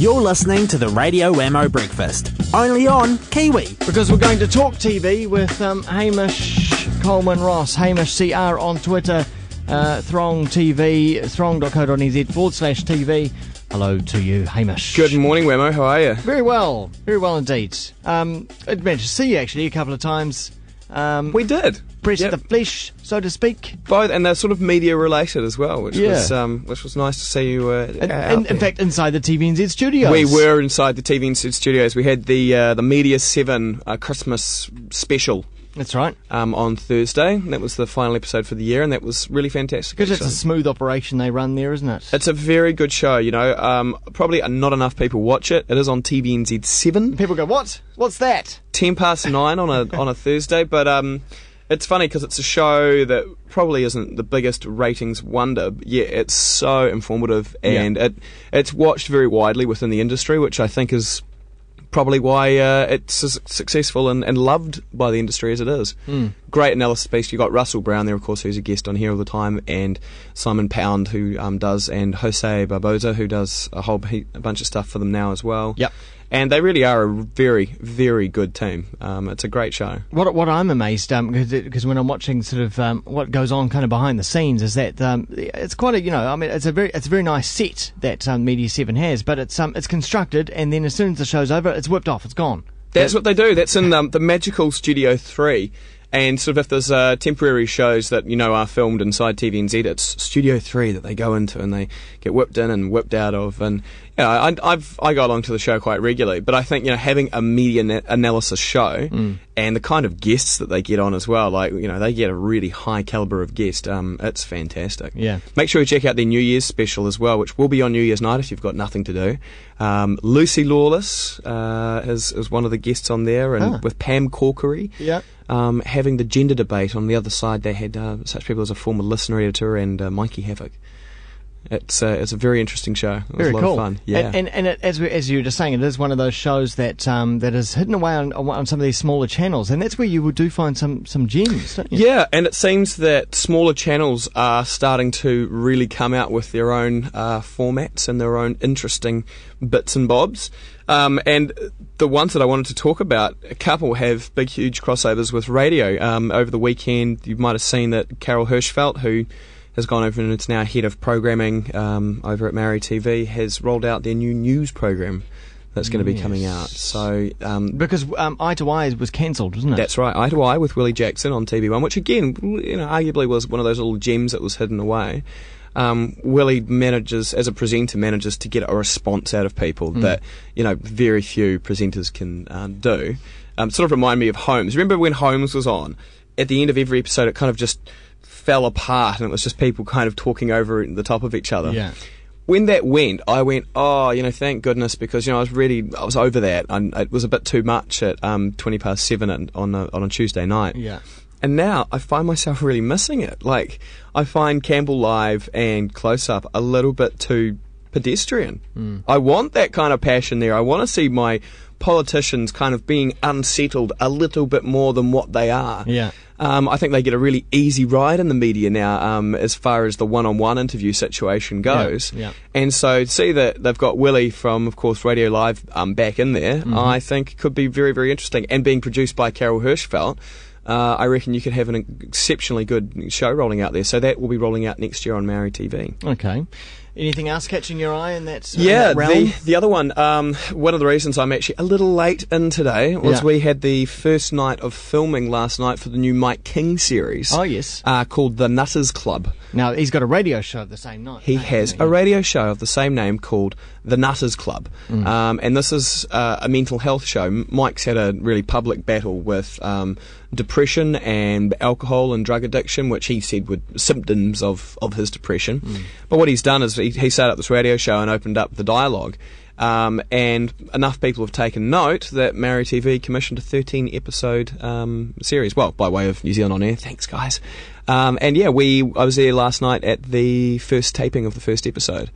You're listening to the Radio Wammo Breakfast, only on Kiwi. Because we're going to talk TV with um, Hamish Coleman Ross, Hamish CR on Twitter, uh, Throng TV, throng.co.nz forward slash TV. Hello to you, Hamish. Good morning, Wammo. How are you? Very well, very well indeed. Um, I'd managed to see you actually a couple of times. Um, We did. press Yep. the flesh, so to speak. Both, and they're sort of media related as well, which Yeah. was um, which was nice to see you. Uh, And, and in fact, inside the TVNZ studios. we were inside the TV Institute studios. We had the uh, the Media Seven uh, Christmas special That's right. um, on Thursday. That was the final episode for the year, and that was really fantastic. Because it's a smooth operation they run there, isn't it? It's a very good show, you know. Um, probably not enough people watch it. It is on TVNZ seven. People go, what? What's that? ten past nine on a on a Thursday, but um, it's funny because it's a show that probably isn't the biggest ratings wonder. Yeah, it's so informative and it it's watched very widely within the industry, which I think is probably why uh, it's as successful and, and loved by the industry as it is. Great analysis piece. You've got Russell Brown there, of course, who's a guest on here all the time, and Simon Pound, who um, does, and Jose Barbosa, who does a whole he- a bunch of stuff for them now as well. Yep. And they really are a very, very good team. Um, it's a great show. What what I'm amazed um because when I'm watching sort of um, what goes on kind of behind the scenes is that um it's quite a you know I mean it's a very it's a very nice set that um, Media Seven has but it's um it's constructed and then as soon as the show's over it's whipped off it's gone. That's what they do. That's in um, the Magical Studio 3. And sort of if there's uh, temporary shows that, you know, are filmed inside TVNZ, it's Studio 3 that they go into and they get whipped in and whipped out of. And, you know, I, I've, I go along to the show quite regularly. But I think, you know, having a media na- analysis show and the kind of guests that they get on as well, like, you know, they get a really high caliber of guest. Um, it's fantastic. Yeah. Make sure you check out their New Year's special as well, which will be on New Year's night if you've got nothing to do. Um, Lucy Lawless uh, is, is one of the guests on there, and Ah. with Pam Corkery. Yeah. Um, having the gender debate on the other side, they had uh, such people as a former listener editor and uh, Mikey Havoc. It's uh, it's a very interesting show. It was Very a lot cool. of fun. Yeah. And and, and it, as we, as you were just saying, it is one of those shows that um that is hidden away on, on some of these smaller channels, and that's where you would do find some some gems. Don't you? Yeah, and it seems that smaller channels are starting to really come out with their own uh, formats and their own interesting bits and bobs. Um, and the ones that I wanted to talk about, a couple have big, huge crossovers with radio. Um, over the weekend, you might have seen that Carol Hirschfeld, who has gone over and it's now head of programming um, over at Maori TV, has rolled out their new news program that's going to be coming out. So um, Because um, Eye to Eye was cancelled, wasn't it? that's right, Eye to Eye with Willie Jackson on TV One, which again, you know, arguably was one of those little gems that was hidden away. Um, Willie manages, as a presenter, manages to get a response out of people that you know very few presenters can uh, do. Um, sort of remind me of Holmes. Remember when Holmes was on? At the end of every episode, it kind of just fell apart, and it was just people kind of talking over the top of each other Yeah. when that went, I went, oh, you know, thank goodness, because you know I was really, I was over that, and it was a bit too much at um, twenty past seven on on a, on a Tuesday night. Yeah. And now I find myself really missing it. Like I find Campbell Live and Close Up a little bit too pedestrian. Mm. I want that kind of passion there. I want to see my politicians kind of being unsettled a little bit more than what they are. Yeah. Um, I think they get a really easy ride in the media now, um, as far as the one-on-one interview situation goes. yeah. And so to see that they've got Willie from, of course, Radio Live um, back in there, Mm-hmm. I think could be very, very interesting. And being produced by Carol Hirschfeld, uh, I reckon you could have an exceptionally good show rolling out there. So that will be rolling out next year on Maori TV. Okay. Anything else catching your eye in that, in Yeah, that realm? the the other one. Um, one of the reasons I'm actually a little late in today was Yeah. we had the first night of filming last night for the new Mike King series. Oh, yes. uh, called the Nutters Club. Now, he's got a radio show of the same night. He has a radio show of the same name called The Nutters Club. Mm. Um, and this is uh, a mental health show. Mike's had a really public battle with um, depression and alcohol and drug addiction, which he said were symptoms of, of his depression. Mm. But what he's done is he, he set up this radio show and opened up the dialogue. Um, and enough people have taken note that Maori TV commissioned a 13 episode um, series. Well, by way of New Zealand on Air. Thanks, guys. Um, and yeah, we I was there last night at the first taping of the first episode.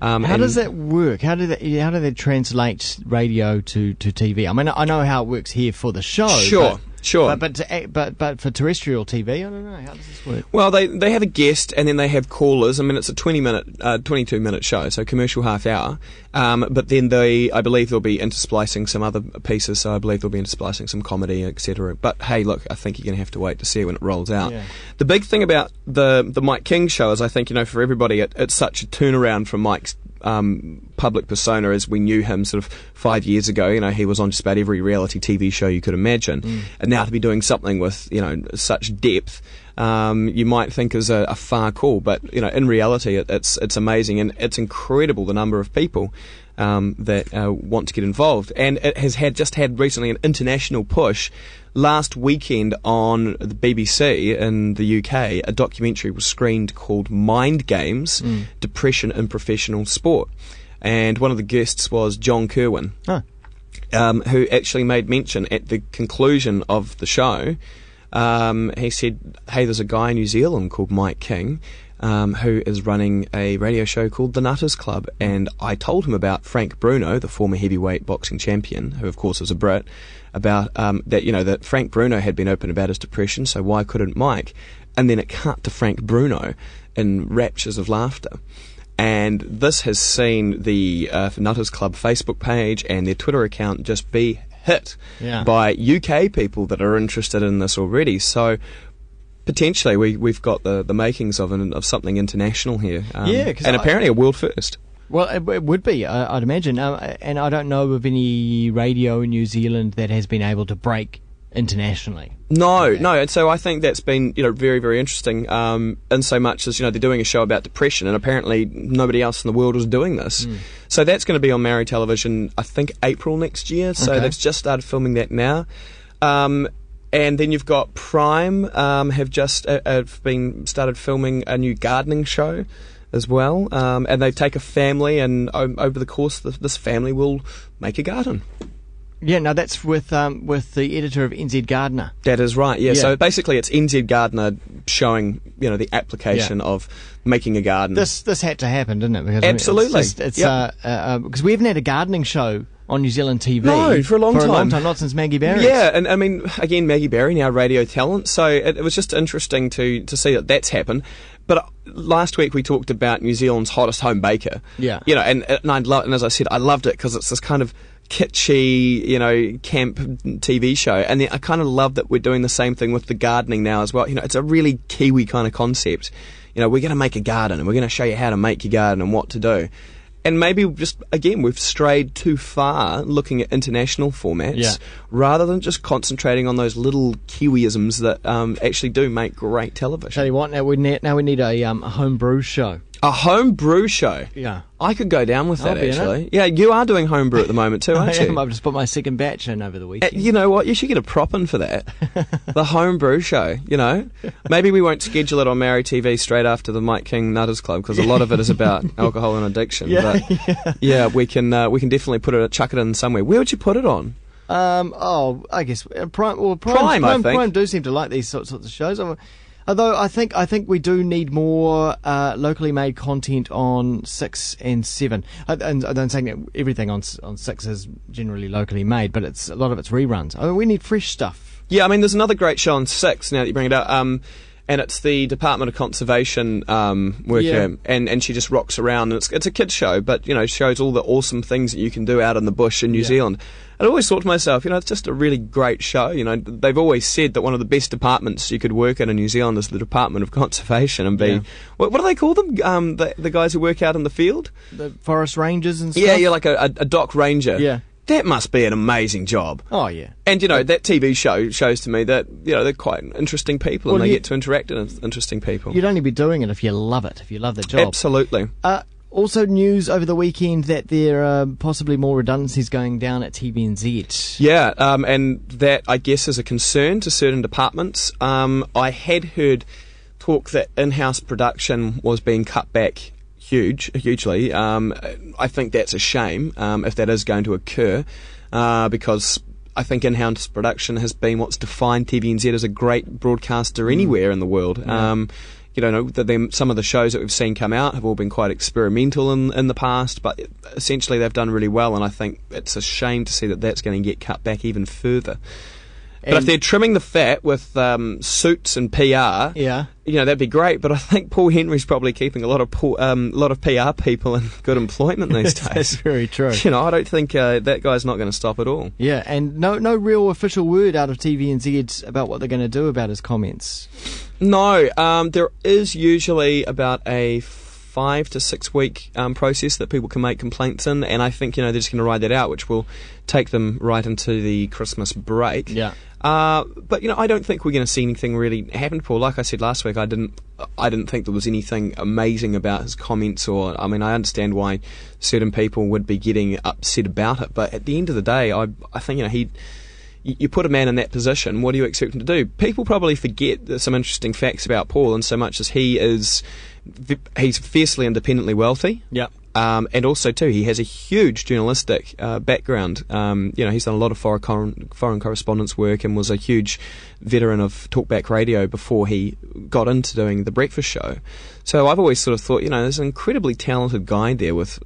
Um, How does that work? How do they how do they translate radio to, to TV? I mean, I know how it works here for the show. Sure. but- Sure. But but, to, but but for terrestrial TV, I don't know how does this work. Well, they they have a guest and then they have callers. I mean, it's a twenty minute, uh, twenty two minute show, so commercial half hour. Um, but then they, I believe, they'll be intersplicing some other pieces. So I believe they'll be intersplicing some comedy, etc. But hey, look, I think you're going to have to wait to see when it rolls out. Yeah. The big thing about the the Mike King show is, I think, you know, for everybody, it, it's such a turnaround from Mike's um, public persona as we knew him sort of five years ago. You know, he was on just about every reality TV show you could imagine, and now to be doing something with you know such depth. Um, you might think is a, a far call, but you know, in reality, it, it's it's amazing and it's incredible the number of people um, that uh, want to get involved, and it has had just had recently an international push. Last weekend on the BBC in the UK, a documentary was screened called Mind Games: Depression in Professional Sport, and one of the guests was John Kirwan Huh. um, who actually made mention at the conclusion of the show. Um, he said, "Hey, there's a guy in New Zealand called Mike King." Um, who is running a radio show called The Nutters Club? And I told him about Frank Bruno, the former heavyweight boxing champion, who of course is a Brit, about um, that you know that Frank Bruno had been open about his depression, so why couldn't Mike? And then it cut to Frank Bruno in raptures of laughter. And this has seen the uh, Nutters Club Facebook page and their Twitter account just be hit Yeah. by UK people that are interested in this already. So potentially we, we've got the, the makings of an, of something international here. Um, Yeah, and I- apparently a world first. Well, it, it would be, I, I'd imagine. Uh, and I don't know of any radio in New Zealand that has been able to break internationally. No, no, and so I think that's been you know very very interesting. Um, in so much as you know they're doing a show about depression, and apparently nobody else in the world was doing this. Hmm. So that's going to be on Maori Television, I think April next year. So Okay. they've just started filming that now. Um, and then you've got Prime um, have just uh, have been started filming a new gardening show as well, um, and they take a family, and over the course, th this family will make a garden. Yeah, no, that's with um, with the editor of NZ Gardener. That is right. Yeah. Yeah. So basically, it's NZ Gardener showing you know the application of making a garden. This this had to happen, didn't it? Because I mean, Absolutely. it's, just, Yep. uh, uh, uh, because we haven't had a gardening show on New Zealand TV. No, for a long for a long time. time, not since Maggie Barry. Yeah, and I mean, again, Maggie Barry, now radio talent. So it, it was just interesting to to see that that's happened. But uh, last week we talked about New Zealand's hottest home baker. Yeah. You know, and and I love, and as I said, I loved it because it's this kind of kitschy, you know, camp TV show. And then I kind of love that we're doing the same thing with the gardening now as well. You know, it's a really Kiwi kind of concept. You know, we're going to make a garden and we're going to show you how to make your garden and what to do. And maybe just again we've strayed too far looking at international formats Yeah. rather than just concentrating on those little Kiwiisms that um, actually do make great television. Tell you what, now we need now we need a um a home brew show. A home brew show. Yeah. I could go down with that be in it. actually. Yeah, you are doing home brew at the moment too, I aren't am. you? I've just put my second batch in over the Uh, weekend. You know what? You should get a prop in for that. the home brew show. You know, maybe we won't schedule it on Maori TV straight after the Mike King Nutters Club because a lot of it is about alcohol and addiction. Yeah, but yeah, we can uh, we can definitely put it chuck it in somewhere. Where would you put it on? Um, oh, I guess uh, Prime. Well, Prime, Prime, I Prime, think. Prime do seem to like these sorts, sorts of shows. Um, Although I think I think we do need more uh, locally made content on six and seven. I, and I'm saying that everything on on six is generally locally made, but it's a lot of it's reruns. I mean, we need fresh stuff. Yeah, I mean, there's another great show on Six now that you bring it up, um, and it's the Department of Conservation um, worker, Yeah. and, and she just rocks around. And it's it's a kids show, but you know, shows all the awesome things that you can do out in the bush in New Yeah. Zealand. And I always thought to myself, you know, it's just a really great show. You know, they've always said that one of the best departments you could work in in New Zealand is the Department of Conservation, and be Yeah. what, what do they call them? Um, the, the guys who work out in the field. The forest rangers and stuff. Yeah, you're like a, a, a DOC ranger. Yeah. That must be an amazing job. Oh yeah. And you know that TV show shows to me that you know they're quite interesting people Well, and they you- get to interact with interesting people. You'd only be doing it if you love it, if you love the job. Absolutely. Uh, also, news over the weekend that there are possibly more redundancies going down at TVNZ. Yeah, um, and that I guess is a concern to certain departments. Um, I had heard talk that in-house production was being cut back huge, hugely. Um, I think that's a shame um, if that is going to occur, uh, because I think in-house production has been what's defined TVNZ as a great broadcaster anywhere in the world. Um, you know, the, them, some of the shows that we've seen come out have all been quite experimental in, in the past, but essentially they've done really well, and I think it's a shame to see that that's going to get cut back even further. But if they're trimming the fat with um, suits and PR, yeah, you know that'd be great. But I think Paul Henry's probably keeping a lot of Paul, um, lot of PR people in good employment these days. that's very true. You know, I don't think uh, that guy's not going to stop at all. Yeah, and no no real official word out of TVNZ about what they're going to do about his comments. No, um, there is usually about a five to six week um, process that people can make complaints in, and I think you know they're just going to ride that out, which will take them right into the Christmas break. Yeah. Uh, but you know, I don't think we're going to see anything really happen to Paul. Like I said last week, I didn't, I didn't think there was anything amazing about his comments. Or, I mean, I understand why certain people would be getting upset about it, but at the end of the day, I, I think you know he you put a man in that position, what do you expect him to do? People probably forget some interesting facts about Paul, and so much as he is, he's fiercely independently wealthy. Yeah. Um, and also too, he has a huge journalistic uh, background. Um, you know, he's done a lot of foreign foreign correspondence work and was a huge veteran of talkback radio before he got into doing the breakfast show. So I've always sort of thought, you know, there's an incredibly talented guy there with